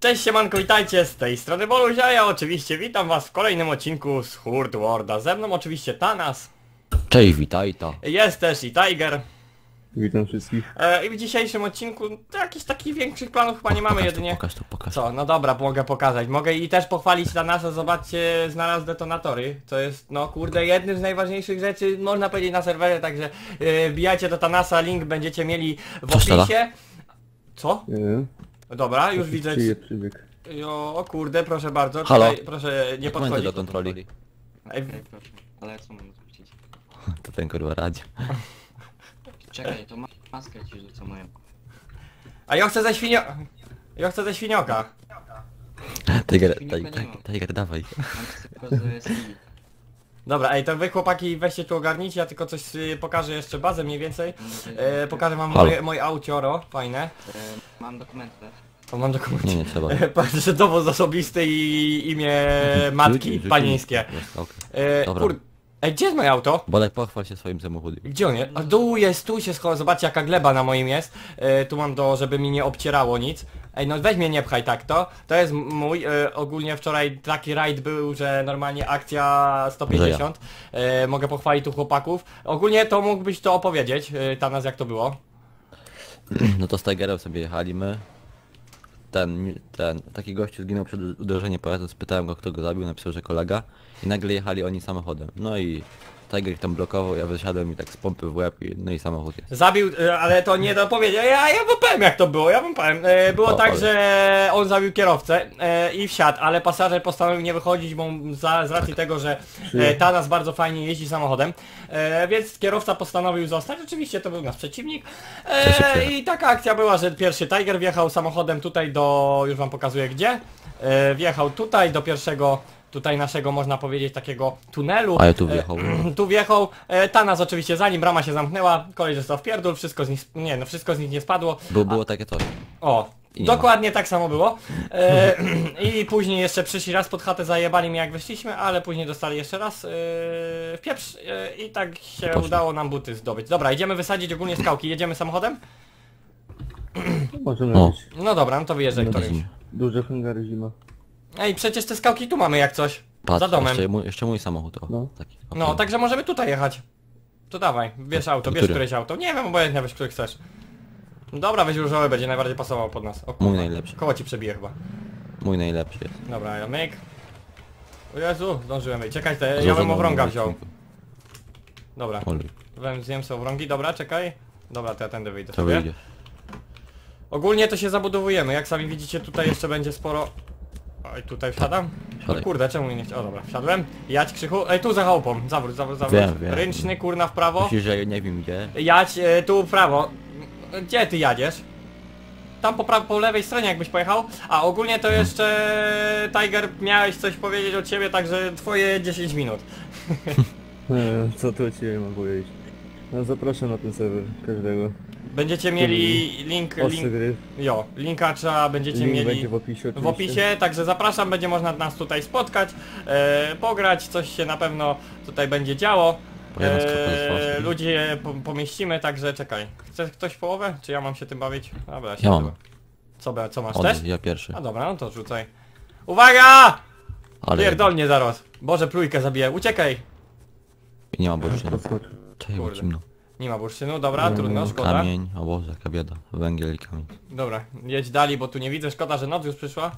Cześć siemanko, witajcie z tej strony Boluzia, ja oczywiście witam was w kolejnym odcinku z Hurt Worda. Ze mną oczywiście Tanas, Cześć, witaj to. jest też i Tiger. Witam wszystkich. E, I w dzisiejszym odcinku to jakichś takich większych planów chyba nie mamy pokaż jedynie... Tu, pokaż tu, pokaż. Co? No dobra, mogę pokazać. Mogę i też pochwalić Tanasa, zobaczcie, znalazł detonatory. To jest, no kurde, jednym z najważniejszych rzeczy, można powiedzieć, na serwerze, także e, wbijajcie do Tanasa, link będziecie mieli w opisie. Co? Nie wiem. Dobra, już widzę. Czyje przybieg. Jo, o kurde, proszę bardzo, Halo? tutaj, proszę nie Dokumenty podchodzić. do kontroli. Ej, proszę. Ale co mam zwrócić? To ten kurwa radzi. Czekaj, to ma maskę ci rzucę moją. A ja chcę ze świnio... Ja chcę ze świnioka. Tiger, nie tiger, ma. tiger, dawaj. Mam tylko z Stevie. Dobra, ej, to wy chłopaki weźcie tu ogarnijcie, ja tylko coś y, pokażę jeszcze bazę mniej więcej. E, pokażę wam Halo. moje, moje aucioro, fajne. E, Mam dokumenty. To mam dokument. Nie, nie trzeba. Patrzę, dowód osobisty i imię matki panieńskie. Jest, okej. E, Dobra. kur... Ej, gdzie jest moje auto? Bodaj pochwal się swoim samochodem. Gdzie on jest? A tu jest, tu się schował, zobaczcie jaka gleba na moim jest. E, tu mam do, żeby mi nie obcierało nic. Ej, no weź mnie nie pchaj tak to. To jest mój, e, ogólnie wczoraj taki rajd był, że normalnie akcja 150. E, mogę pochwalić tu chłopaków. Ogólnie to mógłbyś to opowiedzieć, e, Tanas jak to było. No to z Tigerem sobie jechaliśmy. Ten, ten, taki gościu zginął przed uderzeniem pojazdu, spytałem go kto go zabił, napisał, że kolega. I nagle jechali oni samochodem. No i Tiger ich tam blokował, ja wysiadłem i tak z pompy w łeb i no i samochód jest. Zabił, e, ale to nie do powiedzieć. Ja, ja wam powiem jak to było, ja wam powiem. E, było O, tak, powiedz. że on zabił kierowcę e, i wsiadł, ale pasażer postanowił nie wychodzić, bo za, z racji tego, że e, Tanas bardzo fajnie jeździ samochodem, więc kierowca postanowił zostać. Oczywiście to był nasz przeciwnik. I taka akcja była, że pierwszy Tiger wjechał samochodem tutaj do, już wam pokazuję gdzie, wjechał tutaj do pierwszego, tutaj naszego można powiedzieć takiego tunelu. A ja tu E, wjechał. tu wjechał, e, Tanas oczywiście zanim brama się zamknęła, kolej został w pierdol, wszystko z nich, nie no wszystko z nich nie spadło. Było, było takie coś. O, I nie dokładnie tak samo było. E, I później jeszcze przyszli raz pod chatę, zajebali mnie jak wyszliśmy, ale później dostali jeszcze raz e, w pieprz e, i tak się Poszli. udało nam buty zdobyć. Dobra, idziemy wysadzić ogólnie skałki, jedziemy samochodem? Możemy O. No dobra, no to wyjeżdżaj No którymś. Zimie. Duże hangary zima. Ej, przecież te skałki tu mamy jak coś. Patrz, za domem. Jeszcze mój, jeszcze mój samochód, o. No. Taki. No, także możemy tutaj jechać. To dawaj, bierz auto, bierz Który? któreś auto. Nie wiem, obojętnie weź, który chcesz. Dobra, weź różowy, będzie najbardziej pasował pod nas. O, Mój najlepszy. Koło ci przebije chyba. Mój najlepszy jest. Dobra, ja myk. O Jezu, zdążyłem wyjść. Czekaj, te, ja bym owrąga na wziął. Dobra, Olu, wem, zjem sobie owrągi, dobra, czekaj. Dobra, to ja tędy wyjdę to sobie. wyjdzie. Ogólnie to się zabudowujemy, jak sami widzicie tutaj jeszcze będzie sporo... Oj, tutaj wsiadam? O Siadaj. kurde, czemu mi nie chcia... O dobra, wsiadłem. Jadź krzychu. Ej, tu za chałupą, zawróć, zawróć, zawróć. Wiem, wiem. Ręczny, kurna, w prawo. Myślisz, że ja nie wiem gdzie? Jadź e, tu w prawo. Gdzie ty jadziesz? Tam po, pra- po lewej stronie jakbyś pojechał. A ogólnie to jeszcze Tiger miałeś coś powiedzieć od ciebie, także twoje 10 minut. Eee, Co tu od ciebie mam powiedzieć? No zapraszam na ten serwer każdego. Będziecie mieli link, Ostry link gry. jo, linka trzeba będziecie Link mieli będzie w opisie oczywiście. w opisie, także zapraszam, będzie można nas tutaj spotkać, e, pograć, coś się na pewno tutaj będzie działo. Pojadę z E, ludzie po, pomieścimy, także czekaj. Chce ktoś połowę? Czy ja mam się tym bawić? Dobra, się Ja mam. Co, be- co masz też? ja pierwszy. A dobra, no to rzucaj. Uwaga! Ale Pierdolnie zaraz. Boże, plujkę zabiję. Uciekaj! nie ma. Czekaj, bo Kurde. zimno. Nie ma bursztynu, dobra, trudno, szkoda. Kamień, o Boże, jaka bieda. Węgiel i kamień. Dobra, jedź dalej, bo tu nie widzę, szkoda, że noc już przyszła.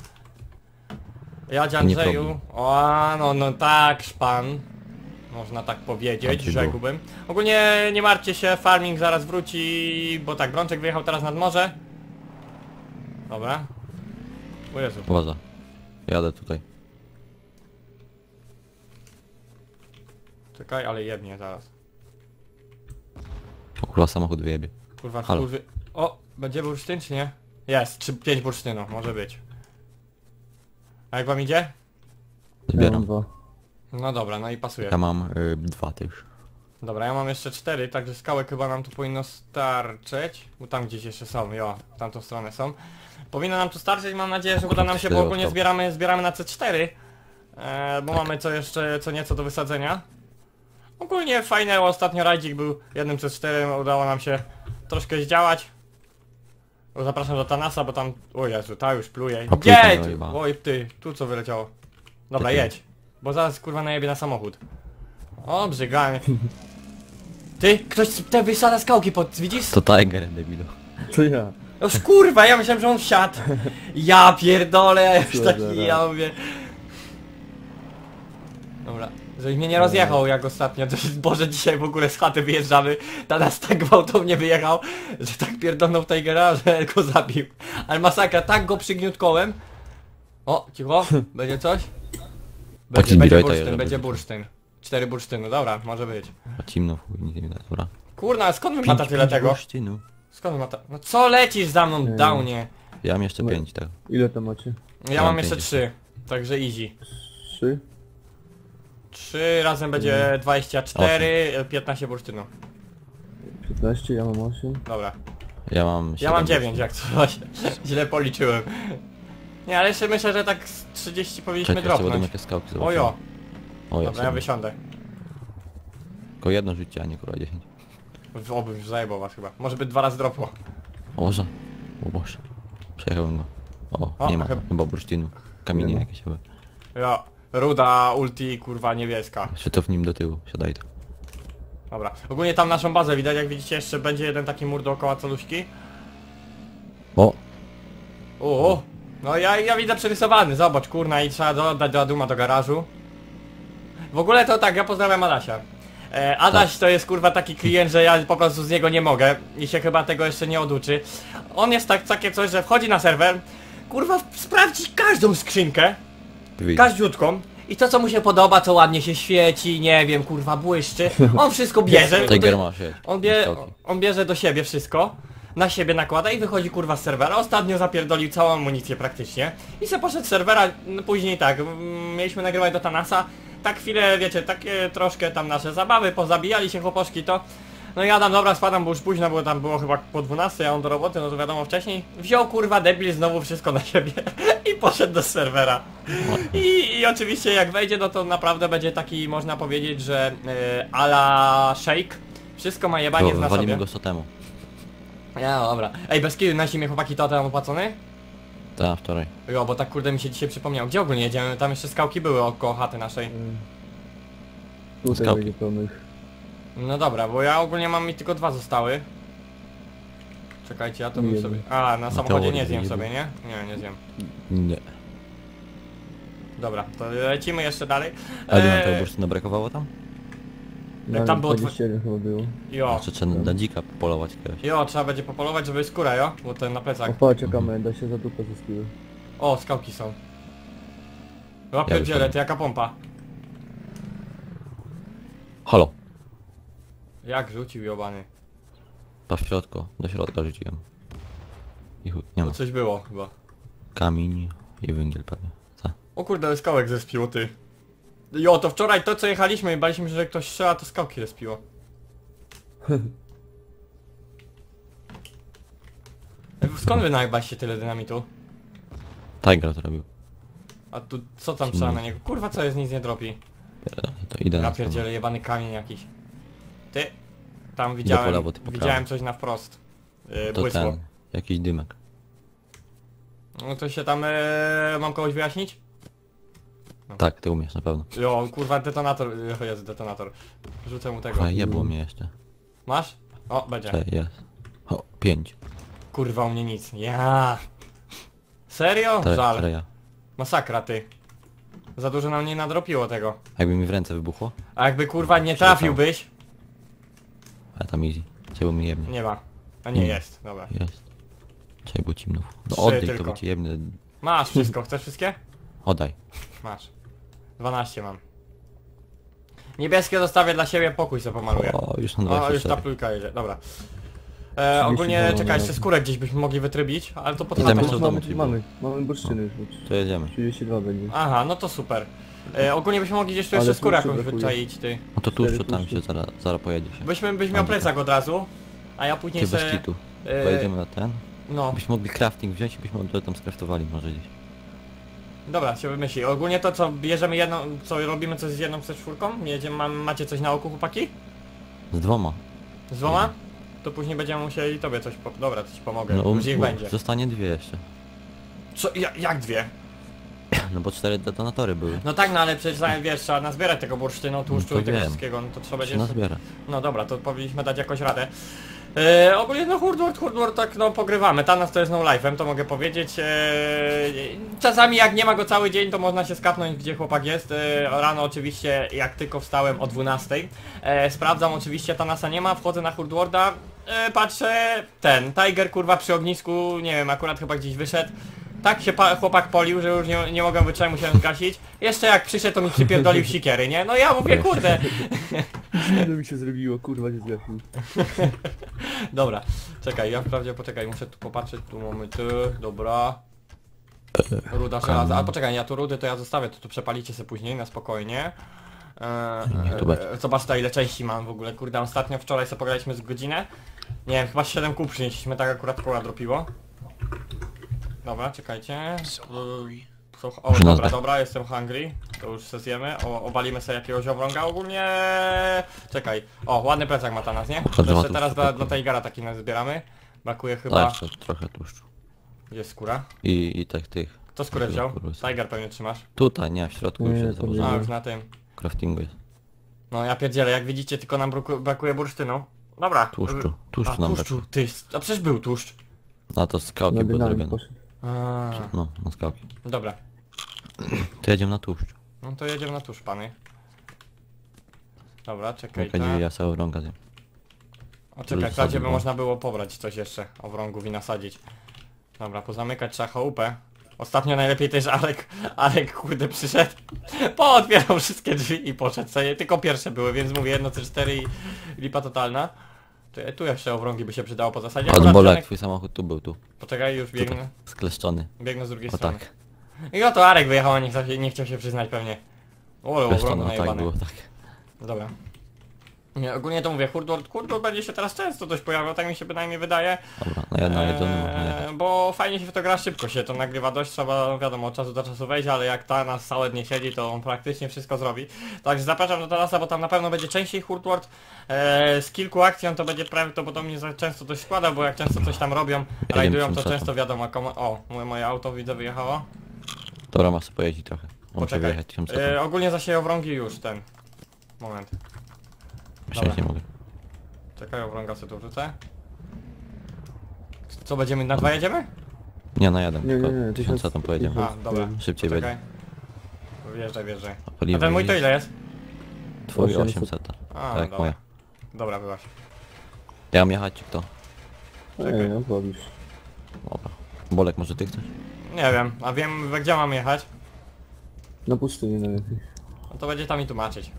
Jadź Andrzeju. O, no, no tak, szpan. Można tak powiedzieć, rzekłbym. Ogólnie nie martwcie się, farming zaraz wróci, bo tak, Brączek wyjechał teraz nad morze. Dobra. O Jezu. Jadę tutaj. Czekaj, ale jednie zaraz. O kurwa, samochód wyjebie. Kurwa, Halo. kurwy... O, będzie bursztyn czy nie? Jest, czy pięć bursztynów, może być. A jak wam idzie? Zbieram. dwa. No dobra, no i pasuje. Ja mam y, dwa też. Dobra, ja mam jeszcze cztery, także skałek chyba nam tu powinno starczyć. Bo tam gdzieś jeszcze są, jo, w tamtą stronę są. Powinno nam tu starczyć, mam nadzieję, że uda nam się, bo ogólnie zbieramy, zbieramy na C4. E, bo Tak. mamy co jeszcze, co nieco do wysadzenia. Ogólnie fajny ostatnio rajdzik był jednym C4, udało nam się troszkę zdziałać. Zapraszam do Tanasa, bo tam... O Jezu, ta już pluje. Jedź! Oj ty, tu co wyleciało. Dobra, Czekaj. jedź. Bo zaraz kurwa najebie na samochód. O, brzyganie. Ty, ktoś te wysada skałki pod... widzisz? To Tiger, debilu. To ja. Oż kurwa, ja myślałem, że on wsiadł. Ja pierdolę, ja już taki, ja mówię... Dobra, żebyś mnie nie rozjechał jak ostatnio, to jest, Boże dzisiaj w ogóle z chaty wyjeżdżamy, teraz tak gwałtownie wyjechał, że tak pierdolnął Tigera, że go zabił. Ale masakra, tak go przygniótkołem. O, cicho, będzie coś? Będzie, będzie bursztyn, będzie żeby- bursztyn. Cztery bursztyny, dobra, może być. A ciemno w chuj, nic nie widać, dobra. Kurna, skąd wy mata tyle tego? bursztynu. Skąd wy mata? No co lecisz za mną, Nie. downie? Ja mam jeszcze No. pięć tego. Ile to macie? Ja Ja mam mam jeszcze 50. trzy, także easy. Trzy? 3 razem będzie 24, 15 bursztynu. 15, ja mam 8. Dobra. Ja mam Ja siedem mam 9 jak coś. Źle policzyłem. Nie, ale jeszcze myślę, że tak z 30 powinniśmy Czekaj, jeszcze będą dropnąć. jakieś skałki Ojo, zobaczymy. Ojo, dobra, ja sobie. wysiądę. Tylko jedno życie, a nie kurwa 10. W- Oby już zajebał was chyba. Może by dwa razy dropło. O Boże. O Boże. Przejechałem go. O, O, nie ma. chyba- Chyba bursztynu. Kamienie Nie ma. jakieś chyba. Ja, ruda, ulti, kurwa niebieska. To w nim do tyłu. Siadaj to. Dobra. Ogólnie tam naszą bazę widać, jak widzicie jeszcze będzie jeden taki mur dookoła celuśki. O! O, no ja, ja widzę przerysowany, zobacz kurna i trzeba do- oddać do Aduma do garażu. W ogóle to tak, ja pozdrawiam Adasia. E, Adaś to jest kurwa taki klient, że ja po prostu z niego nie mogę i się chyba tego jeszcze nie oduczy. On jest tak, takie coś, że wchodzi na serwer, kurwa sprawdzi każdą skrzynkę, Wyjdź. każdziutką i to co mu się podoba, co ładnie się świeci, nie wiem, kurwa błyszczy, on wszystko bierze. Tiger ma. On, bie, on bierze do siebie wszystko, na siebie nakłada i wychodzi kurwa z serwera. Ostatnio zapierdolił całą amunicję praktycznie. I se poszedł z serwera, no później tak, mm, mieliśmy nagrywać do Tanasa. Tak chwilę, wiecie, takie troszkę tam nasze zabawy, pozabijali się chłoposzki to. No ja tam dobra spadam, bo już późno, bo tam było chyba po 12, ja on do roboty, no to wiadomo wcześniej. Wziął kurwa debil znowu wszystko na siebie i poszedł do serwera. I, I oczywiście jak wejdzie, no to naprawdę będzie taki, można powiedzieć, że yy, ala shake. Wszystko ma jebanie To na sobie. go co temu. Ja, dobra. Ej, bez kiedy nasi mnie chłopaki to tam opłacony? Tak, wczoraj. Jo, bo tak kurde mi się dzisiaj przypomniał. Gdzie ogólnie jedziemy? Tam jeszcze skałki były około chaty naszej. Tutaj Skałki. będzie pełnych. No dobra, bo ja ogólnie mam mi tylko dwa zostały. Czekajcie, ja to bym Jeden. sobie... A, na samochodzie nie zjem jeden. sobie, nie? Nie, nie zjem. Nie. Dobra, to lecimy jeszcze dalej. A ile nam Eee, tego bursztynu brakowało tam? Tam było dwa- 27 chyba było. Jo, Jeszcze trzeba na dzika polować jakiegoś. jo, trzeba będzie popolować, żeby skóra, jo? Bo ten na O plecach. patrz, czekamy, da się za dupę zyskiły. O, skałki są. Łapie Ja ja wyszedłem. to jaka pompa. Halo. Jak rzucił jobany. To w środku. Do środka rzuciłem. I chuj, nie To ma. coś było chyba. Kamień i węgiel pewnie. Co? O kurde, skałek ze ty. Jo, to wczoraj to co jechaliśmy i baliśmy się, że ktoś strzela, to skałki zespiło. Skąd wy najbaliście tyle dynamitu? Tiger zrobił. A tu co tam trzeba na niego? Kurwa co jest, nic nie dropi. Pierdolę, To idę Ja na pierdzielę, jebany kamień jakiś. Ty, tam widziałem, lewo, ty po widziałem coś na wprost. Yy, To błysło. ten. Jakiś dymek. No to się tam, yy, mam kogoś wyjaśnić? Tak, ty umiesz na pewno. Jo, kurwa detonator, o jest detonator. Rzucę mu tego. Chyba jebło mnie jeszcze. Masz? O, będzie. Cześć, jest. O, pięć. Kurwa u mnie nic. Ja. Serio? Teraz, Żal. teraz ja. Masakra ty. Za dużo nam nie nadropiło tego. Jakby mi w ręce wybuchło, A jakby kurwa nie trafiłbyś... a tam easy. Czego mi jebnie. Nie ma. A nie Nie. jest, dobra. Jest. Czego było ciemno. No Trzy oddaj tylko. to, bo ci jebnę. Masz wszystko, chcesz wszystkie? Oddaj. Masz. 12 mam. Niebieskie zostawię dla siebie, pokój sobie pomaluję. O, już na O, już ta 24. plujka jedzie, dobra. E, ogólnie, 32 czekaj, jeszcze mamy. skórę gdzieś byśmy mogli wytrybić, ale to pod Idziemy chatą. jeszcze do mamy, domu, czyli mamy, mamy bursztyny już. To jedziemy. 32 będzie. Aha, no to super. E, ogólnie byśmy mogli gdzieś tu Ale jeszcze skórę jakąś brakuje. wyczaić, ty. No to tu Cztery tam się zaraz, zaraz pojedzie się. Byśmy, byś miał Dobra. plecak od razu, a ja później Ty bez se... kitu. e, Pojedziemy na ten. No, Byśmy mogli crafting wziąć i byśmy od tam skraftowali może gdzieś. dobra, się wymyśli. Ogólnie to co, bierzemy jedną, co robimy coś z jedną, z czwórką? Jedziemy, mam, macie coś na oku, chłopaki? Z dwoma. Z dwoma? to później będziemy musieli tobie coś po... Dobra, ci pomogę, No, już ich będzie. zostanie dwie jeszcze. Co, ja, jak dwie? No bo cztery detonatory były. No tak, no ale przecież wiesz, trzeba nazbierać tego bursztynu, tłuszczu to i tego wiem. wszystkiego, no to trzeba będzie... Nazbiera. No dobra, to powinniśmy dać jakoś radę. E, ogólnie no Hurdward, Hurdward tak no pogrywamy. Thanos to jest no life'em, to mogę powiedzieć. E, czasami jak nie ma go cały dzień, to można się skapnąć gdzie chłopak jest. E, rano oczywiście jak tylko wstałem o 12. E, sprawdzam oczywiście Thanasa nie ma, wchodzę na Hurdwarda. E, patrzę, ten, Tiger kurwa przy ognisku, nie wiem, akurat chyba gdzieś wyszedł. Tak się pa chłopak polił, że już nie, nie mogłem wytrzymać, musiałem zgasić. Jeszcze jak przyszedł, to mi przypierdolił sikiery, nie? No ja mówię, kurde, Zimno mi się zrobiło, kurwa nie zgasił. Dobra, czekaj, ja wprawdzie poczekaj, muszę tu popatrzeć, tu mamy ty, dobra. Ruda żelaza, a poczekaj, ja tu rudy to ja zostawię, to tu przepalicie sobie później na spokojnie. Eee, zobacz to ile części mam w ogóle, kurde, ostatnio wczoraj sobie pograliśmy z godzinę. Nie wiem, chyba 7 kół przynieśliśmy, tak akurat koła dropiło. Dobra, czekajcie. So, o, dobra, dobra, jestem hungry. To już se zjemy. O, obalimy sobie jakiegoś owrąga ogólnie. Czekaj. O, ładny plecak ma Tanas, nie? Chodzę, To jeszcze teraz dla, dla Tigera taki nas zbieramy. Brakuje chyba... Tak, trochę tłuszczu. Gdzie jest skóra? I, i tak tych. Kto skórę wziął? Tiger pewnie trzymasz. Tutaj, nie, w środku już Nie, nie. założone. A, już na tym. Craftingu jest. No ja pierdzielę, jak widzicie tylko nam braku- brakuje bursztynu. Dobra. Tłuszczu. A, Tłuszczu nam tłuszczu, brakuje. ty, a przecież był tłuszcz. A to skałki Na były poszedł. A, No, na skałki. dobra. To jedziemy na tłuszcz. No to jedziemy na tłuszcz, pany. Dobra, czekaj, Jaka tak. ja sobie rąka zjem. O czekaj, Zasadzie, by można było pobrać coś jeszcze owrągów i nasadzić. Dobra, pozamykać trzeba chałupę. Ostatnio najlepiej też Alek, Alek kurde przyszedł, pootwierał wszystkie drzwi i poszedł sobie, tylko pierwsze były, więc mówię jedno C4 i lipa totalna. Tu, tu jeszcze owrągi by się przydało po zasadzie. Od bolek, twój samochód tu był, tu. Poczekaj, już biegnę, Skleszczony. biegnę z drugiej O strony. tak. I oto Arek wyjechał, a nie, chciał się- nie chciał się przyznać pewnie. O, ale Skleszczony, owrągu o tak było, tak. Dobra. Nie, ogólnie to mówię, Hurdward, Hurdward będzie się teraz często dość pojawiał, tak mi się bynajmniej wydaje. Dobra, na jedno jedzony można jechać. Eee, bo fajnie się to gra szybko się to nagrywa dość, trzeba wiadomo od czasu do czasu wejść, ale jak ta nas całe dnie siedzi, to on praktycznie wszystko zrobi. Także zapraszam do Talasa, bo tam na pewno będzie częściej Hurtward. Eee, z kilku akcji on to będzie prawdopodobnie za często coś składał, bo jak często coś tam robią, rajdują, to często wiadomo, komu... o, moje, moje auto widzę wyjechało. Dobra, masz pojeździć trochę. Muszę Poczekaj. wyjechać 1000 Eee, sekund. ogólnie zasieją wrągi już ten. Moment. Wsiąść nie mogę. Czekaj, wrąga sobie tu wrzucę. Co będziemy na dwa jedziemy? Nie, na jeden. Nie, nie, tylko nie, 1000 tam pojedziemy. A, dobra. Szybciej będzie. Czekaj. Wjeżdżaj, wjeżdżaj. A ten mój to ile jest? Twój 800. 800. A, Tak, dobra. moja. Dobra, byłaś. Ja mam jechać czy kto? Ej, no bawisz. Dobra. Bolek, może ty chcesz? Nie wiem, a wiem gdzie mam jechać? Na pustynię najlepiej. No to będzie tam mi tłumaczyć.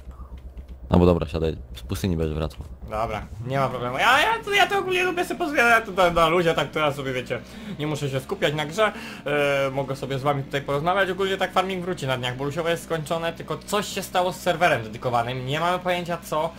No bo dobra, siadaj. Z pustyni będziesz wracał. Dobra, nie ma problemu. Ja, ja, to, ja to ogólnie lubię sobie na, na ludzie, tak ja sobie wiecie, nie muszę się skupiać na grze, e, mogę sobie z wami tutaj porozmawiać, ogólnie tak farming wróci na dniach, bo jest skończone, tylko coś się stało z serwerem dedykowanym, nie mamy pojęcia co,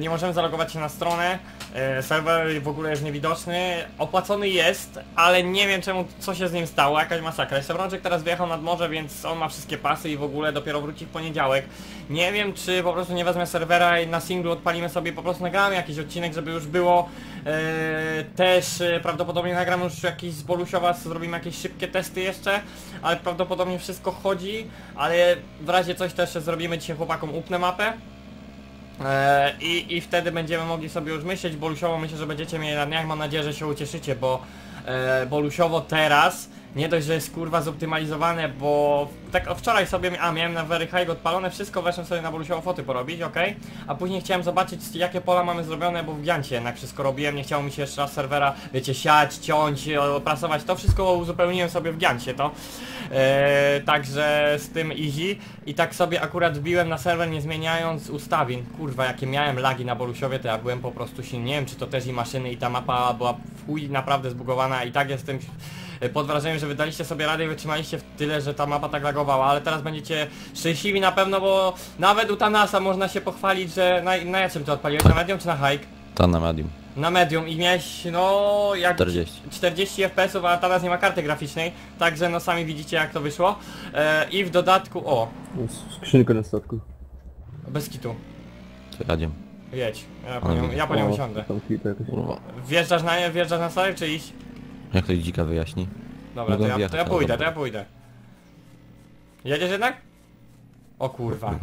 nie możemy zalogować się na stronę, e, serwer w ogóle jest niewidoczny, opłacony jest, ale nie wiem czemu, co się z nim stało, jakaś masakra. Jeszcze Brączek teraz wyjechał nad morze, więc on ma wszystkie pasy i w ogóle dopiero wróci w poniedziałek. Nie wiem, czy po prostu nie wezmę serwera i na singlu odpalimy sobie, po prostu nagramy jakiś odcinek, żeby już było. Eee, też e, prawdopodobnie nagramy już jakiś z Bolusiowa, zrobimy jakieś szybkie testy jeszcze, ale prawdopodobnie wszystko chodzi, ale w razie coś też zrobimy dzisiaj chłopakom upnę mapę. E, I, I wtedy będziemy mogli sobie już myśleć, Bolusiowo myślę, że będziecie mieli na dniach, mam nadzieję, że się ucieszycie, bo e, Bolusiowo teraz nie dość, że jest kurwa zoptymalizowane, bo tak wczoraj sobie, a miałem na Very High odpalone wszystko, weszłem sobie na Bolusiowo foty porobić, ok? A później chciałem zobaczyć jakie pola mamy zrobione, bo w Giancie jednak wszystko robiłem, nie chciało mi się jeszcze raz serwera, wiecie, siać, ciąć, oprasować, to wszystko uzupełniłem sobie w Giancie, to. E, także z tym easy. I tak sobie akurat wbiłem na serwer nie zmieniając ustawień, kurwa jakie miałem lagi na Bolusiowie, to ja byłem po prostu silny, nie wiem czy to też i maszyny i ta mapa była w chuj naprawdę zbugowana. I tak jestem pod wrażeniem, że wydaliście sobie radę i wytrzymaliście w tyle, że ta mapa tak lagowała, ale teraz będziecie szczęśliwi na pewno, bo nawet u Tanasa można się pochwalić, że na, na czym ty odpaliłeś, na medium czy na hike? To na medium. Na medium i miałeś, no jak 40. 40 fps, a teraz nie ma karty graficznej, także no sami widzicie jak to wyszło. E, I w dodatku, o, Skrzynkę na statku. bez kitu. To jadziem. Jedź, ja po nią, ja po nią O, usiądę. Tam kwita jakoś. Kurwa. Wjeżdżasz na wjeżdżasz na statek czy iść? Jak ktoś dzika wyjaśni? Dobra, to Mogę ja, to wjechać, ja ale pójdę, to dobra. ja pójdę. Jedziesz jednak? O kurwa.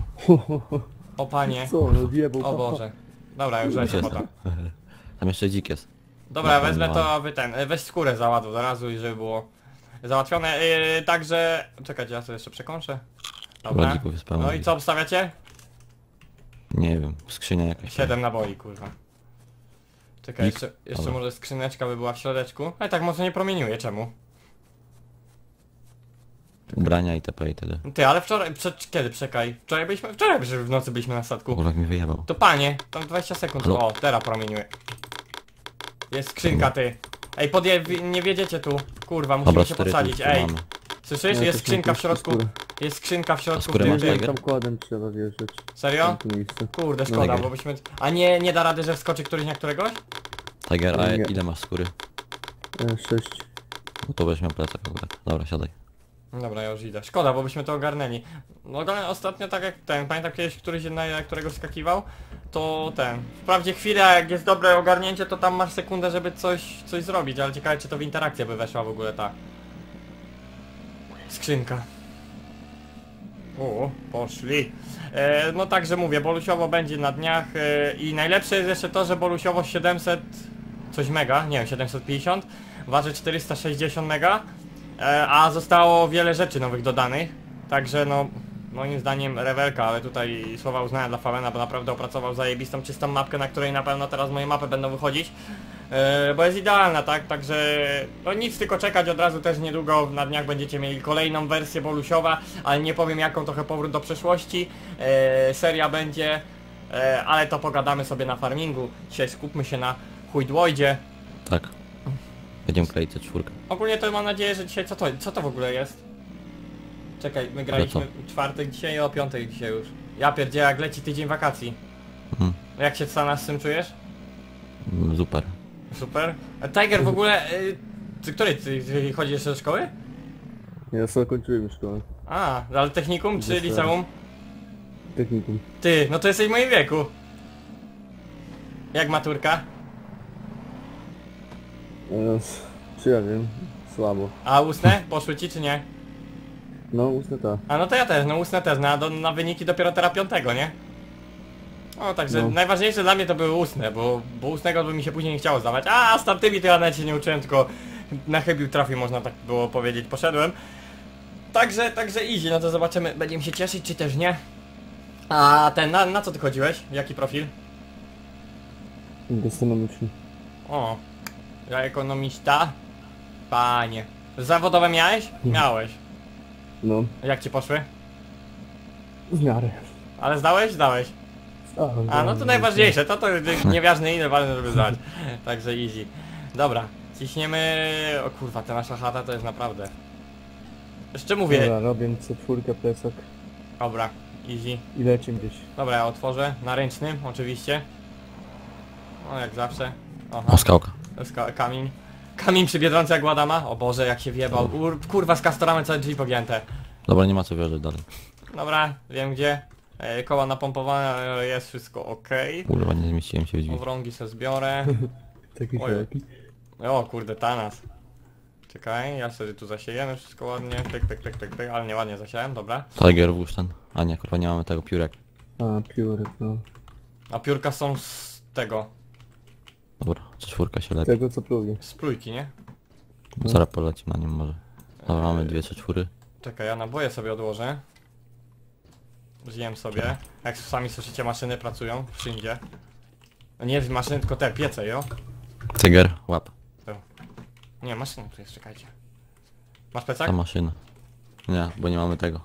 O panie. Co, no wjebał. O Boże. Dobra, już lecę Jest. potem. Tam jeszcze dzik jest. Dobra, Dobra, wezmę no. to, a wy ten, e, weź skórę załaduj od razu i żeby było załatwione. Yy, także... Czekajcie, ja sobie jeszcze przekąszę. Dobra. dzików jest pełno. No i co obstawiacie? Nie wiem, skrzynia jakaś. 7 naboi, kurwa. Czekaj, Nikt? jeszcze, jeszcze Dobra. może skrzyneczka by była w środeczku. Ale tak mocno nie promieniuje, czemu? Ubrania itp. itd. Ty, ale wczoraj, przed, kiedy, czekaj? Wczoraj byliśmy, wczoraj w nocy byliśmy na statku. Kurwa, jak mi wyjebał. To panie, tam 20 sekund, Halo? o, teraz promieniuje. Jest skrzynka, ty. Ej, podje, wi- nie wiedziecie tu. Kurwa, musimy Dobra, się cztery podsadzić, tu ej. mamy. Słyszysz? Jest skrzynka w środku. Skóry. Jest skrzynka w środku w skórę tym, masz. Tiger? Tam kładem trzeba wjeżdżać. Serio? W. Kurde, No, szkoda, Tiger. bo byśmy... A nie, nie da rady, że wskoczy któryś na któregoś? Tiger, a Nie. ile masz skóry? E, sześć. No to weź miał plecak akurat. Dobra, siadaj. Dobra, ja już idę. Szkoda, bo byśmy to ogarnęli. No ale ostatnio tak jak ten, pamiętam kiedyś któryś na którego skakiwał, to ten. Wprawdzie chwila jak jest dobre ogarnięcie, to tam masz sekundę, żeby coś, coś zrobić, ale ciekawe czy to w interakcję by weszła w ogóle ta skrzynka. O, poszli. E, no także mówię, Bolusiowo będzie na dniach e, i najlepsze jest jeszcze to, że Bolusiowo 700 coś mega, nie wiem, 750 waży 460 mega E, a zostało wiele rzeczy nowych dodanych, także no moim zdaniem rewelka, ale tutaj słowa uznania dla Falena, bo naprawdę opracował zajebistą czystą mapkę, na której na pewno teraz moje mapy będą wychodzić, e, bo jest idealna, tak, także no nic tylko czekać, od razu też niedługo na dniach będziecie mieli kolejną wersję Bolusiowa, ale nie powiem jaką, trochę powrót do przeszłości, e, seria będzie, e, ale to pogadamy sobie na farmingu, dzisiaj skupmy się na Hujdłoidzie, Tak. Będziemy kleić C4. Ogólnie to mam nadzieję, że dzisiaj co to, co to w ogóle jest? Czekaj, my graliśmy czwartek dzisiaj i o piątek dzisiaj już. Ja pierdzielę, jak leci tydzień wakacji. Mhm. Jak się Stana z tym czujesz? Mm, Super. Super. A Tiger w ogóle, y, ty, który, ty, ty chodzisz do szkoły? Ja sobie kończyłem szkołę. A, ale technikum czy Jeszcze. liceum? Technikum. Ty, no to jesteś w moim wieku. Jak maturka? S- czy ja wiem? Słabo. A ustne? Poszły ci czy nie? No, ustne ta. A no to ja też, no ustne też, na, do, na wyniki dopiero teraz piątego, nie? O, także No. najważniejsze dla mnie to były ustne, bo, bo ustnego by mi się później nie chciało zdawać. A z tamtymi to ja nawet się nie uczyłem, tylko na chybił trafił, można tak było powiedzieć, poszedłem. Także, także easy, no to zobaczymy, będziemy się cieszyć czy też nie. A ten, na, na co ty chodziłeś? Jaki profil? Gastronomiczny. O, ja ekonomista? Panie. Zawodowe miałeś? Miałeś. No, Jak ci poszły? w miarę. Ale zdałeś? Zdałeś. Stałem, A no to najważniejsze, to to nieważne ile ważne żeby zdać. Także easy. Dobra, ciśniemy... O kurwa, ta nasza chata to jest naprawdę... Jeszcze mówię... Dobra, robię C4, plecak Dobra, easy. i lecimy gdzieś. Dobra, ja otworzę, na ręcznym oczywiście. O jak zawsze. Aha, O, skałka. to jest ka kamień. Kamień przy Biedronce jak Ładama. O Boże, jak się wjebał. Ur kurwa, z kastorami całe drzwi pogięte. Dobra, nie ma co wierzyć dalej. Dobra, wiem gdzie. E, koła napompowane, jest wszystko ok. Kurwa, nie zmieściłem się w drzwi. Wrągi se zbiorę. Taki. O kurde, Tanas. Czekaj, ja sobie tu zasiejemy wszystko ładnie, pyk, pyk, pyk, pyk, pyk, ale nie ładnie zasiałem, dobra. Tiger włóż ten. A nie, kurwa, nie mamy tego piórek. A, piórek, no. A piórka są z tego, Dobra, C4 się lepi. Tego co pluję. z plujki, nie? Zaraz polecimy na nim może. Dobra, mamy dwie C4. Czekaj, ja naboje sobie odłożę. Zjem sobie. Jak sami słyszycie, maszyny pracują wszędzie. No nie maszyny, tylko te piece, jo? Tiger, łap. Nie, maszyny tu jest, czekajcie. Masz Ta plecak? maszyna. Nie, bo nie mamy tego.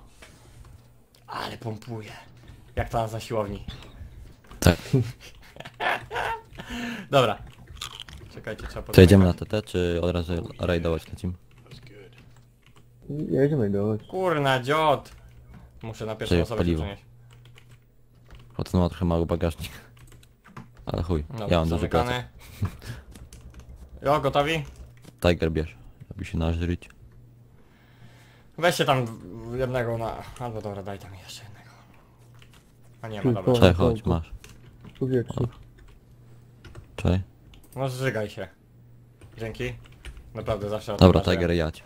Ale pompuje. Jak ta na siłowni. Tak. Dobra. Czekajcie, trzeba To jedziemy na. TT, czy od razu rajdować lecimy? Jedziemy dołać. Kurna, dziot! Muszę na pierwszą Czyli osobę się paliwo. przenieść. Ma trochę mały bagażnik. Ale chuj, Dobra, ja mam duży plecak. zamykane. Jo, gotowi? Tiger bierz, aby się nażryć. Weźcie tam w- jednego na... Albo dobra, daj tam jeszcze jednego. A nie ma, Tylko- dobra. Przechodź, masz. W powietrzu. Dobra. Czekaj. No zżygaj się. Dzięki. Naprawdę zawsze o tym Dobra, marzyłem. Tiger jadź.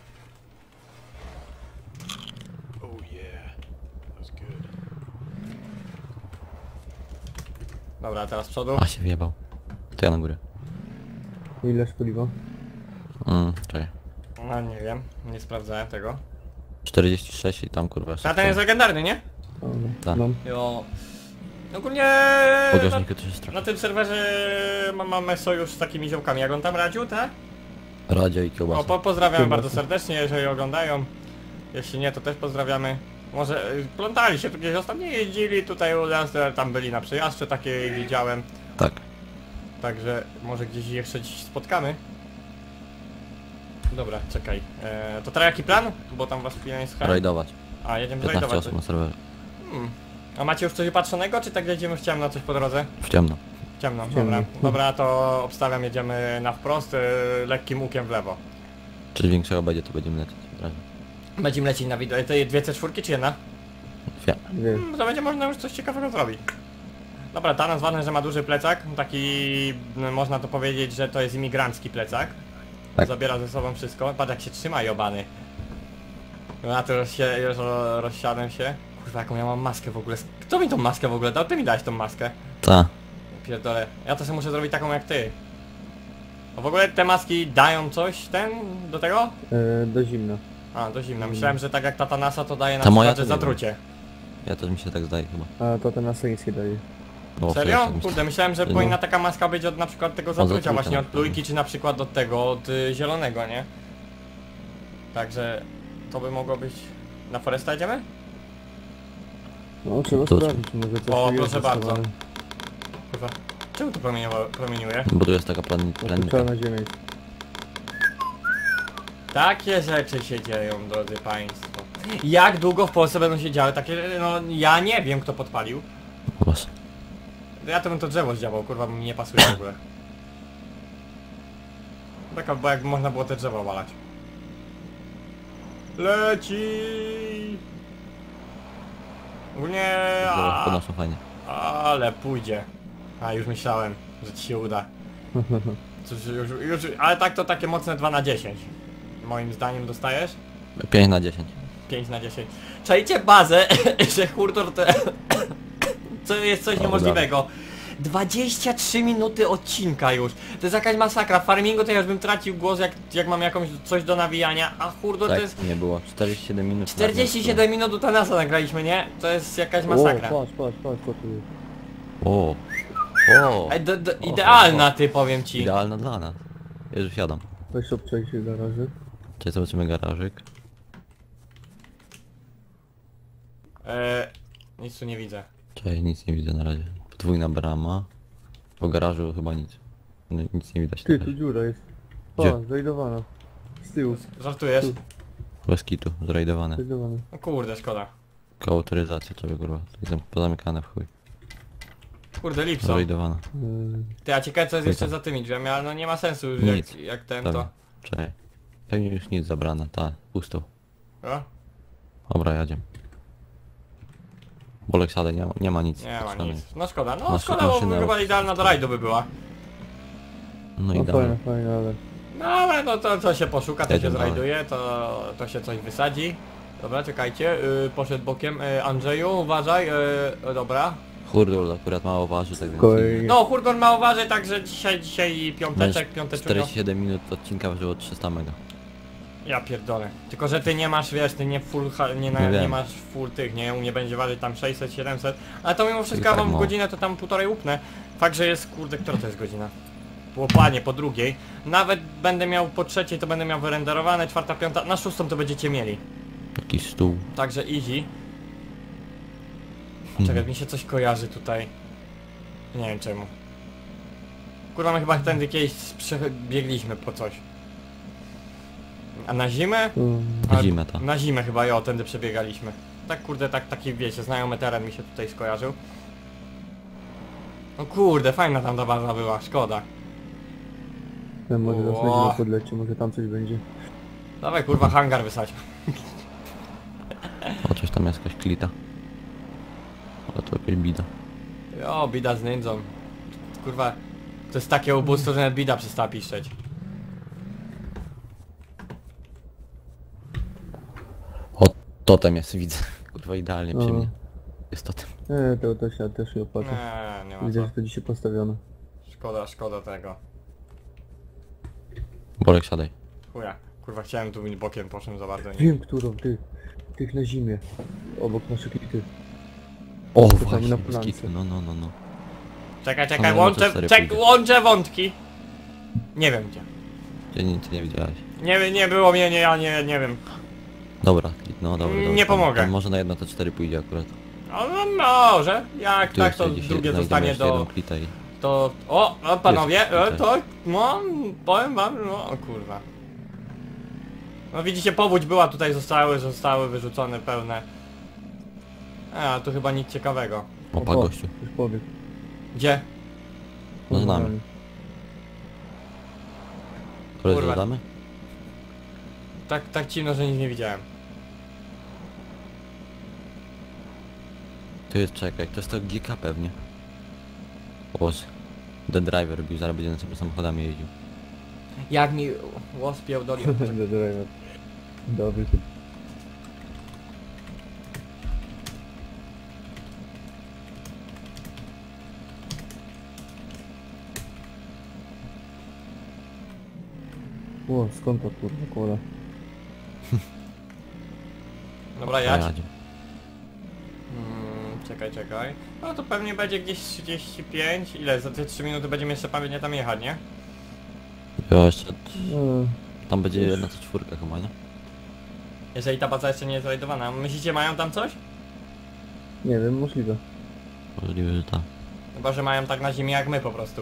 Dobra, teraz z przodu. A się wjebał. To ja na górę. Ileż paliwa? Mm, czekaj. No nie wiem, nie sprawdzałem tego. 46 i tam kurwa jeszcze. A ten jest legendarny, nie? No. Tak. no. Jo. Ogólnie... Na, jest trochę. na tym serwerze ma- mamy sojusz z takimi ziołkami. Jak on tam radził, tak? Radio i O, kiełbasa. po, bardzo serdecznie, jeżeli oglądają. Jeśli nie, to też pozdrawiamy. Może y, plątali się tu gdzieś ostatnio jeździli tutaj u nas, e, tam byli na przejażdżce takiej widziałem. Tak. Także może gdzieś jeszcze dziś spotkamy. Dobra, czekaj. E, to teraz jaki plan? Bo tam was chwilę nie słuchałem. Rajdować. A, jedziemy 15 zrajdować. osób na serwerze. Hmm. A macie już coś upatrzonego, czy tak jedziemy w ciemno coś po drodze? W ciemno. W ciemno, W ciemno. dobra. Dobra, to obstawiam, jedziemy na wprost, y, lekkim łukiem w lewo. Czy większego będzie, to będziemy lecieć. od razu. Będziemy lecieć na wideo. Te dwie C4 czy jedna? Dwie. Wie. Hmm, to będzie można już coś ciekawego zrobić. Dobra, ta nazwana, że ma duży plecak, taki no, można to powiedzieć, że to jest imigrancki plecak. Tak. Zabiera ze sobą wszystko. Patrz jak się trzyma jobany. Ja tu już, się, już ro- rozsiadłem się. Kurwa jaką ja mam maskę w ogóle. Kto mi tą maskę w ogóle dał? Ty mi dałeś tą maskę. Ta. Pierdolę. Ja to sobie muszę zrobić taką jak ty. A w ogóle te maski dają coś ten do tego? E, do zimna. A, do zimna. Myślałem, że tak jak ta Tanasa to daje na Ta moja przykład, że to nie zatrucie. Ja też mi się tak zdaje chyba. A to ten asyjski daje. No, Serio? Kurde, myślałem, że No. powinna taka maska być od na przykład tego zatrucia zatrucia właśnie, na od przykład. plujki, czy na przykład od tego, od y, zielonego, nie? Także to by mogło być... Na Foresta jedziemy? No trzeba To- sprawdzić, może coś O, tu jest proszę bardzo. Kurwa. Czemu to promieniowa- promieniuje? Bo tu jest taka plan... No to planika. trzeba na ziemię iść. Takie rzeczy się dzieją, drodzy państwo. Jak długo w Polsce będą się działy takie... No, ja nie wiem, kto podpalił. Chyba. Ja to bym to drzewo zdziałał, kurwa, mi nie pasuje w ogóle. Taka, bo jakby można było te drzewo walać. Leci! Ogólnie... a- Podnoszą fajnie. Ale pójdzie. A już myślałem, że ci się uda. Cóż, już, już, ale tak to takie mocne 2 na 10. Moim zdaniem dostajesz 5 na 10. 5 na 10. Czajcie bazę, że Hurtor to... Co jest coś O, niemożliwego. 23 minuty odcinka już. To jest jakaś masakra. W farmingu to ja już bym tracił głos jak, jak mam jakąś coś do nawijania, a Hurtor to Tak, jest... nie było. 47 minut. 47 minut do Tanasa nagraliśmy, nie? To jest jakaś O, masakra. patrz, patrz, patrz, tu jest. O. O. Ej, do, do, idealna ty, powiem ci. Idealna dla nas. Ja już wsiadam. Weź obczaj się garaży. Czyli zobaczymy garażyk. E, nic tu nie widzę. Czyli nic nie widzę na razie. Podwójna brama. Po garażu chyba nic. No, nic nie widać. Ty, na tu razie. dziura jest. Gdzie? Pa, zajdowana. Z tyłu, Żartujesz? Tu. Bez kitu, zrajdowane. zajdowana. No kurde, szkoda. Koło autoryzacji to kurwa. Jestem pozamykane w chuj. Kurde, Lipso. Zrajdowane. Yy, Ty, a ciekawe co jest jeszcze za tymi drzwiami, ale no nie ma sensu już Nic. jak, jak ten Dobra. to. Pewnie już nic zabrane, ta, pusto. O? Dobra, jedziemy. Bolek siadaj, nie ma, nie ma nic. Nie ma nic. No szkoda, no Masz szkoda, bo maszynę. chyba idealna do rajdu by była. No i no dobra. fajne, fajne, ale... No ale no to co się poszuka, to się Jedziemy dalej. zrajduje, to, to się coś wysadzi. Dobra, czekajcie, yy, poszedł bokiem. Yy, Andrzeju, uważaj, yy, dobra. Hurdul akurat mało waży, tak więc... No, Hurgon ma uważaj, także dzisiaj, dzisiaj piąteczek, piąteczek. 47 minut odcinka ważyło 300 mega. Ja pierdolę. Tylko, że ty nie masz, wiesz, ty nie full, ha- nie, na, Nie nie wiem. masz full tych, nie? U mnie będzie ważyć tam 600, 700, ale to mimo wszystko I tak ja mam w mało. godzinę to tam półtorej upnę. Fakt, że jest, kurde, która to jest godzina? Łopanie po drugiej. Nawet będę miał po trzeciej, to będę miał wyrenderowane, czwarta, piąta, na szóstą to będziecie mieli. Taki stół. Także easy. Hmm. Czekaj, mi się coś kojarzy tutaj. Nie wiem czemu. Kurwa, my chyba tędy kiedyś przebiegliśmy po coś. A na zimę? Na zimę to. Na zimę chyba, jo, tędy przebiegaliśmy. Tak kurde, tak taki wiecie, znajomy teren mi się tutaj skojarzył. No kurde, fajna tam ta baza była, szkoda. ten może Ło. na zimę podleci, może tam coś będzie. Dawaj kurwa hangar wysać. O, coś tam jest jakaś klita. Ale to jakaś bida. Jo, bida z nędzą. Kurwa. To jest takie ubóstwo, że nawet bida przestała piszczeć. O, totem jest, widzę. Kurwa, idealnie przy O. mnie. Jest totem. Nie, to, to się też nie opłaca. Nie, nie ma Widzę, co. że to dzisiaj postawione. Szkoda, szkoda tego. Borek, siadaj. Chuja. Kurwa, chciałem tu bokiem, poszłem za bardzo. Nie. Wiem, którą, ty. Tych na zimie. Obok naszych klity. O, tam właśnie, na bez plance. kitu, no, no, no, no. Czekaj, czekaj, łączę, cztery czek, pójdzie. łączę wątki. Nie wiem gdzie. Ty nic nie widziałeś. Nie, nie było mnie, nie, ja nie, nie wiem. Dobra, no dobra, Nie dobra. pomogę. Tam może na jedno to cztery pójdzie akurat. No, no może, jak Tu tak to drugie zostanie do... i... To... O, o panowie, Jest, e, to... No, powiem wam, no, o kurwa. No widzicie, powódź była tutaj, zostały, zostały wyrzucone pełne. A, tu chyba nic ciekawego. Opa, O, gościu. Już pobiegł. Gdzie? No znamy. Które Kurwa. Tak, tak ciemno, że nic nie widziałem. Tu jest, czekaj, to jest to GK pewnie. Boże. The Driver bił, zaraz będzie sobie samochodami jeździł. Jak mi łos pierdolił. The driver. Dobry typ. O, skąd to kurwa kola? Dobra, jadź. Pojadzie. Mm, czekaj, czekaj. No to pewnie będzie gdzieś 35. Ile? Za te 3 minuty będziemy jeszcze pewnie tam jechać, nie? Jo, jeszcze... No, Tam będzie jedna co czwórka chyba, nie? Jeżeli ta baza jeszcze nie jest zrajdowana. Myślicie mają tam coś? nie wiem, możliwe. Możliwe, że tak. Chyba, że mają tak na ziemi jak my po prostu.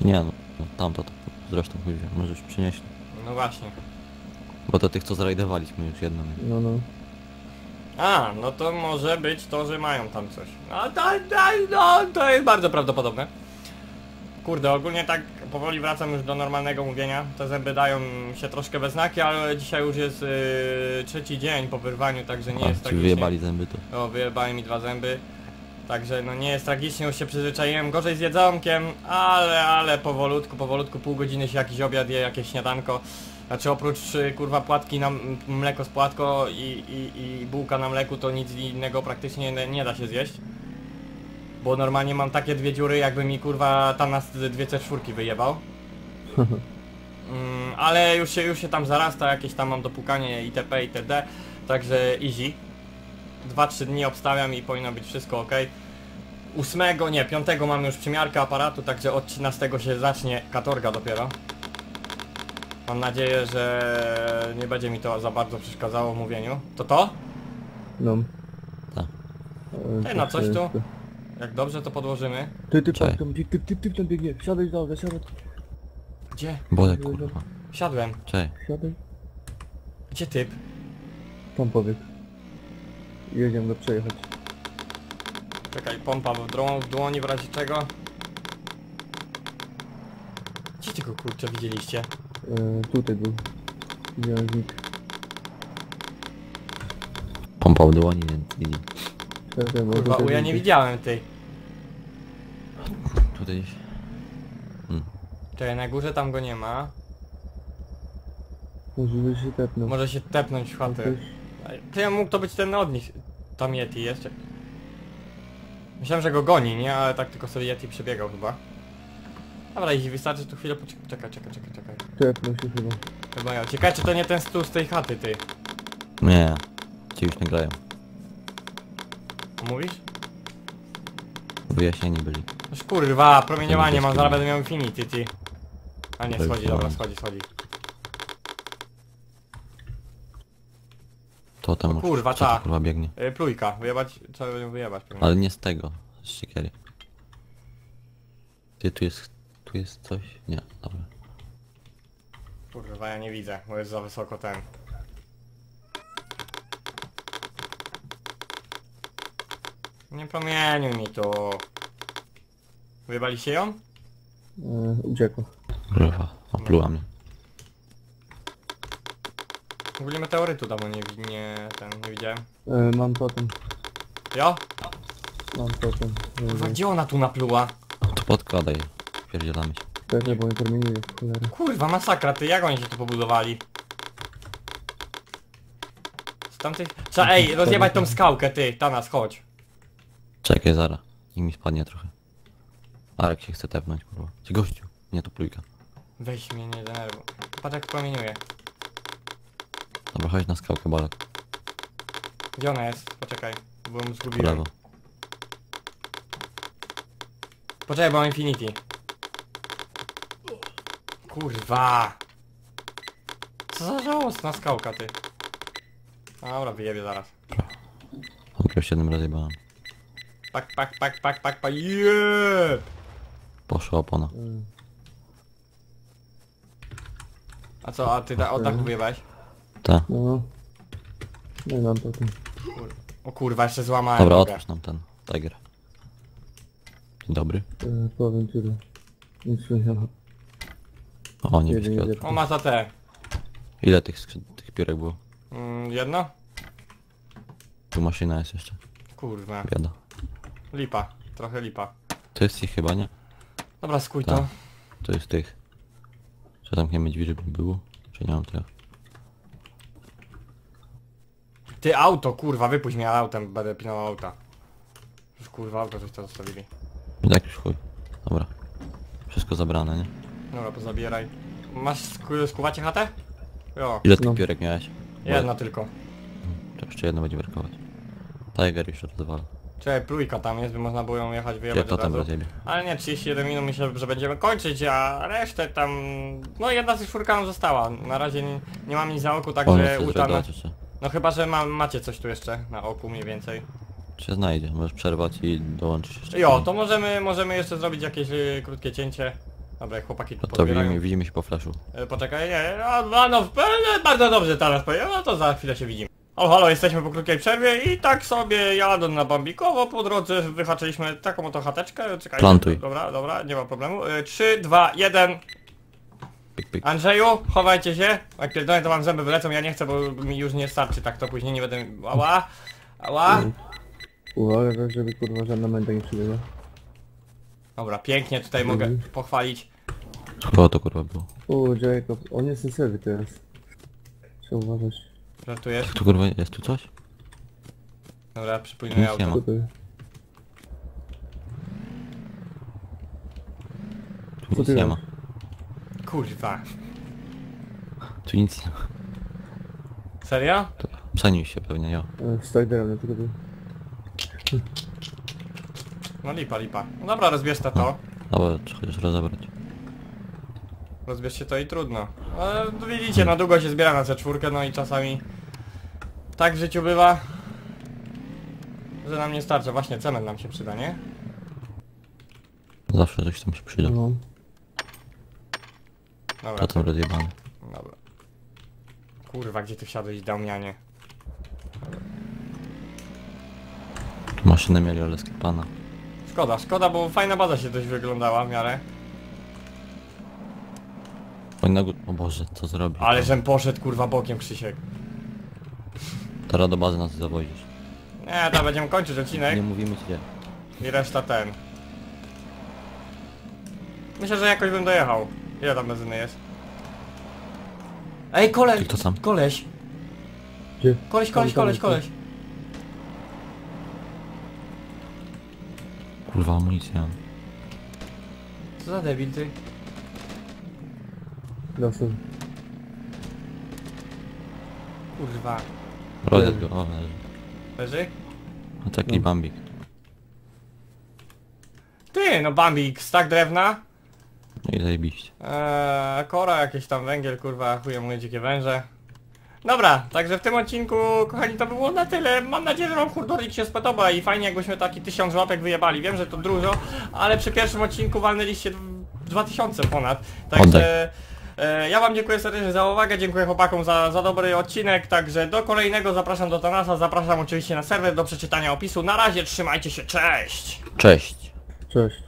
Nie no, no tamto to zresztą chuj wie, możesz przynieść. No właśnie. Bo to tych co zrajdowaliśmy już jedną. No, no. A, no to może być to, że mają tam coś. No to, to, no, to jest bardzo prawdopodobne. Kurde, ogólnie tak powoli wracam już do normalnego mówienia. Te zęby dają się troszkę we znaki, ale dzisiaj już jest yy, trzeci dzień po wyrwaniu, także nie A, jest tragicznie. wyjebali zęby to. O, wyjebałem mi dwa zęby. Także no nie jest tragicznie, już się przyzwyczaiłem. Gorzej z jedzonkiem, ale, ale powolutku, powolutku, pół godziny się jakiś obiad je, jakieś śniadanko. Znaczy oprócz y, kurwa płatki na mleko z płatko i, i, i bułka na mleku to nic innego praktycznie nie, da się zjeść. Bo normalnie mam takie dwie dziury jakby mi kurwa tam nas dwie C4 wyjebał. Mm, ale już się, już się tam zarasta, jakieś tam mam dopukanie itp. itd. Także easy. 2-3 dni obstawiam i powinno być wszystko ok. 8, nie, 5 mamy już przymiarkę aparatu, także od 13 się zacznie katorga dopiero. Mam nadzieję, że nie będzie mi to za bardzo przeszkadzało w mówieniu. To to? No. Tak. E, Ej, no coś tu. Jak dobrze to podłożymy. Ty, ty, tam, typ, typ, typ, typ tam biegnie. Siadaj, dobra, siadaj. Gdzie? Bole kurwa. Siadłem. Cześć. Siadaj. Gdzie typ? Tam. Jedziemy go przejechać. Czekaj, pompa w, w dłoni w razie czego. Gdzie ty go kurczę widzieliście? E, tutaj był. Widziałem znik. Pompał dłoni, więc widzi. Bo Kurwa, tutaj u ja nie widziałem tej. Tutaj gdzieś. Czekaj, na górze tam go nie ma. Możliwe, że się tepnął. Może się tepnąć w chatę. Jakoś- To ja mógł to być ten od nich. Tam Yeti jeszcze. Myślałem, że go goni, nie? Ale tak tylko sobie Yeti przebiegał chyba. Dobra, jeśli wystarczy, to chwilę poczekaj. Czekaj, czekaj, czekaj, czekaj. Tepnął się chyba. Chyba ja. Ciekawe, czy to nie ten stół z tej chaty, ty. Nie. Ci już nie grają. Mówisz? Wyjaśnieni byli. Noż kurwa, promieniowanie mam, zaraz będę miał Infinity, ty. A nie, To schodzi, dobra, schodzi, schodzi. To tam kurwa, co to ta. kurwa biegnie. Yy, plujka, wyjebać, trzeba ją wyjebać pewnie. Ale nie z tego, z siekiery. Gdzie tu jest, tu jest coś? Nie, dobra. Kurwa, ja nie widzę, bo jest za wysoko ten. Nie promieniuj mi tu. Wyjebaliście ją? E, uciekła. Kurwa, opluła mnie. W ogóle meteorytu dawno nie, wi- nie, ten, nie widziałem. E, mam totem. Jo? Mam totem. Kurwa, gdzie ona tu napluła? To podkładaj. Rozpierdzielamy się. Czekaj, bo mi promieniuje, cholera. Kurwa, masakra, ty, jak oni się tu pobudowali? Z tamtych... Trzeba, ej, rozjebać tą skałkę, ty, Tanas, chodź. Czekaj, zara. Niech mi spadnie trochę. Arek się chce tepnąć, kurwa. Ci gościu, nie to plujka. Weź mnie, nie denerwuj. Patrz jak promieniuje. Dobra, chodź na skałkę, balak. Gdzie ona jest? Poczekaj, bo ją Po zgubiłem. lewo. Poczekaj, bo mam Infinity. Kurwa! Co za żałosna skałka, ty. Dobra, wyjebie zaraz. Dopiero 7 razy jebałem. Pak, pak, pak, pak, pak, pak, jeb! Poszła opona. A co, a ty da, od dachu wyjebałeś? Ta. No. Nie mam potem. O kurwa, jeszcze złamałem Dobra, nogę. otwórz nam ten Tiger. Dzień dobry. E, powiem tyle. Nic nie ma. O, nie jeden. O, ma za te. Ile tych, tych piórek było? Mm, jedno? Tu maszyna jest jeszcze. Kurwa. Biada. Lipa. Trochę lipa. To jest ich chyba, nie? Dobra, skuj Tak. to. To jest tych. Czy zamkniemy drzwi, żeby nie było? Czy nie mam tego? Ty auto, kurwa, wypuść mnie autem, będę pilnował auta. Już kurwa, auto coś to zostawili. Tak już chuj. Dobra. Wszystko zabrane, nie? Dobra, pozabieraj. Masz sku skuwacie chatę? Jo, Ile tych No. piórek miałeś? jedna tylko. To jeszcze jedno będzie brakować. Tiger już rozwala. Czekaj, plujka tam jest, by można było ją jechać wyjebać to od tam razu. Ale nie, 31 minut myślę, że będziemy kończyć, a resztę tam... No jedna z czwórka nam została. Na razie nie, nie mam nic na oku, także jeszcze. No chyba, że ma, macie coś tu jeszcze na oku mniej więcej. Czy znajdzie? Możesz przerwać i dołączyć jeszcze. Jo, to możemy, możemy jeszcze zrobić jakieś y, krótkie cięcie. Dobra, jak chłopaki tu No to podbierają. widzimy, widzimy się po flashu. E, Poczekaj, nie, a, a no, e, bardzo dobrze teraz powiem, no to za chwilę się widzimy. O, halo, jesteśmy po krótkiej przerwie i tak sobie jadę na Bambikowo, po drodze wyhaczyliśmy taką oto chateczkę, czekajcie. Plantuj. Dobra, dobra, nie ma problemu. E, 3, 2, 1. Pik, pik. Andrzeju, chowajcie się. Jak pierdolę, to wam zęby wylecą, ja nie chcę, bo mi już nie starczy, tak to później nie będę... Ała, ała. Uwaga, tak, żeby kurwa żadna męta nie przybiegła. Dobra, pięknie tutaj mogę Mhm. pochwalić. Kogo to kurwa było? O, Jacob, on jest serwy teraz. Trzeba uważać. Żartujesz? Tu kurwa jest tu coś? Dobra, przypilnuję Nic nie auto. ma. Co to jest? Tu Co nic ty nie ma. Kurwa. Tu nic nie ma. Serio? To przeniósł się pewnie, jo. E, Tigerem, no tylko to... No lipa, lipa. No dobra, rozbierz to. Dobra, trzeba chociaż rozebrać. Rozbierz się to i trudno. Ale no widzicie, na długo się zbiera na C4, no i czasami tak w życiu bywa, że nam nie starcza. Właśnie cement nam się przyda, nie? Zawsze coś tam się przyda. No. Dobra, rozjebany. dobra. Kurwa, gdzie ty wsiadłeś, Damianie? Maszynę mieli, ale sklepana. Szkoda, szkoda, bo fajna baza się dość wyglądała w miarę. Na. O Boże, co zrobił? Ale żem poszedł kurwa bokiem, Krzysiek. Teraz do bazy nas zawozisz. Nie, to będziemy kończyć odcinek Nie mówimy gdzie. i reszta ten. Myślę, że jakoś bym dojechał. Ile tam benzyny jest? Ej, koleś! Ty kto tam? Koleś! Gdzie? Koleś, koleś, koleś, tam. koleś! Kurwa, amunicja. Co za debil ty? Kurwa. Rozjadł go, o leży. Leży? A taki No. bambik. Ty, no Bambik, stak drewna. No i zajebiście. Eee, kora, jakieś tam węgiel, kurwa, chuje moje dzikie węże. Dobra, także w tym odcinku, kochani, to było na tyle. Mam nadzieję, że wam Hurdorik się spodoba i fajnie jakbyśmy taki tysiąc łapek wyjebali. Wiem, że to dużo, ale przy pierwszym odcinku walnęliście dw- 2000 ponad. Także e, ja wam dziękuję serdecznie za uwagę, dziękuję chłopakom za, za dobry odcinek, także do kolejnego zapraszam do Tanasa, zapraszam oczywiście na serwer do przeczytania opisu. Na razie, trzymajcie się, cześć! Cześć! Cześć.